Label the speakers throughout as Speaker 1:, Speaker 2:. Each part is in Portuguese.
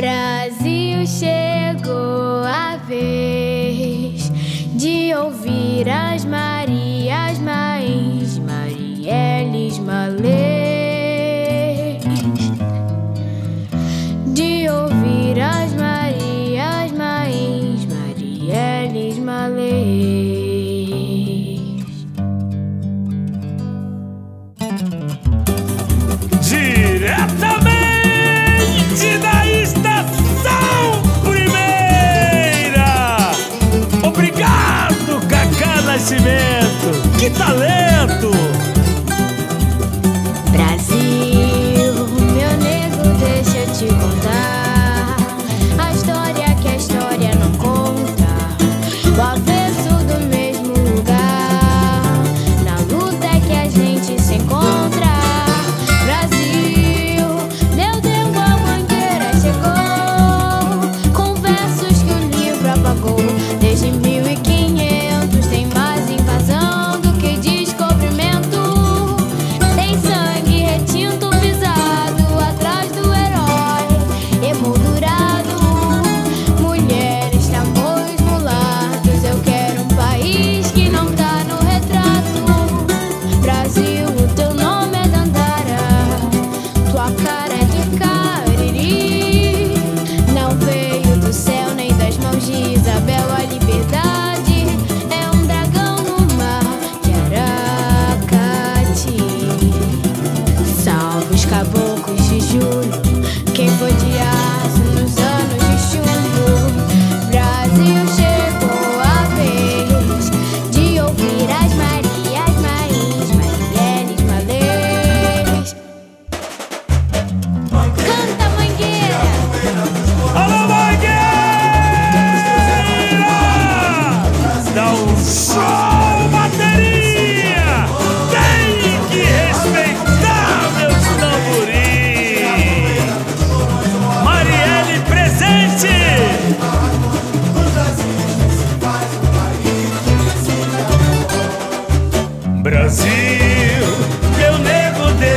Speaker 1: Brasil chegou a vez de ouvir as mais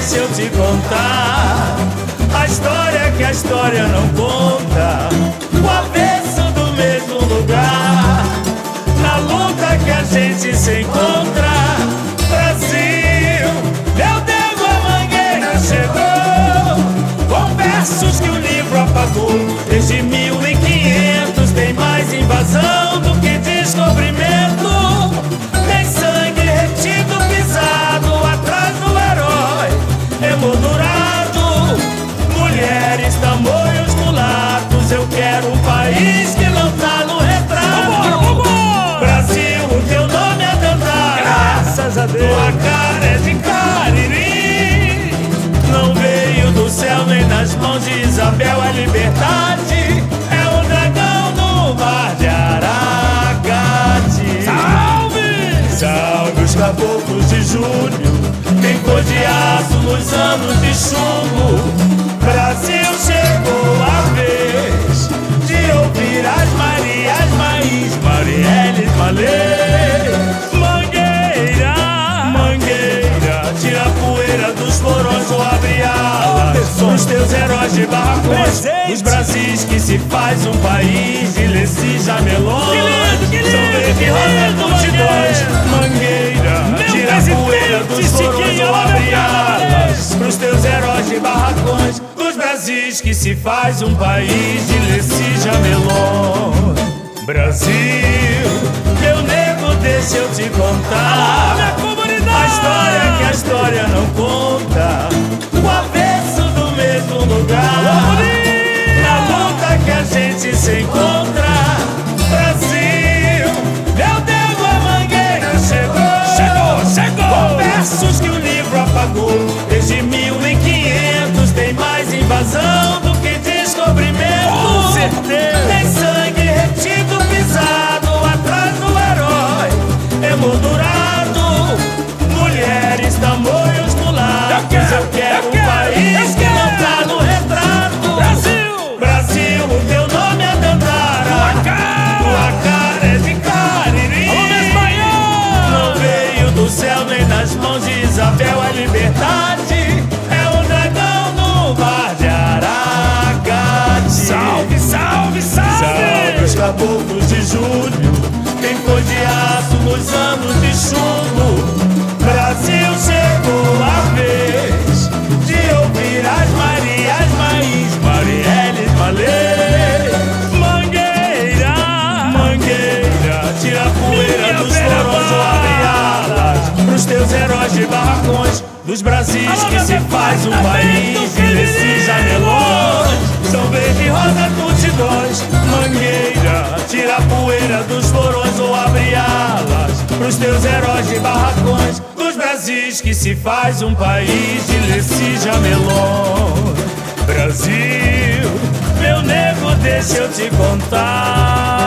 Speaker 1: se eu te contar a história é que a
Speaker 2: história não conta? O avesso do mesmo lugar, na luta que a gente se encontra. Brasil, meu Deus, a mangueira chegou, com versos que o livro apagou desde mim. irmão de Isabel é liberdade, é o dragão do mar de Aracati. Salve! Salve os caboclos de junho, tem cor de aço nos anos de chumbo. Brasil chegou a vez de ouvir as Marias, Maris, Marielles, Malê. heróis de barracões Os Brasis que se faz um país De Lessis jamelão, Que lindo, que lindo, São Verde, Multidões Mangueira, tira a poeira dos foros ou Pros teus heróis de barracões Dos Brasis que se faz um país De Lessis jamelão, Brasil, meu nego, deixa eu te contar. Minha comunidade. chapéu à liberdade é o dragão no bar de Aracati. Salve, salve, salve! Salve os caboclos de julho, quem foi de aço nos anos de chuva. Dos Brasis que se faz um país de desses jamelões São verde rosa multidões Mangueira, tira a poeira dos porões ou abre alas Pros teus heróis de barracões. Dos Brasis que se faz um país de desses jamelões Brasil, meu nego, deixa eu te contar